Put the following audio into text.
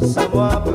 Semua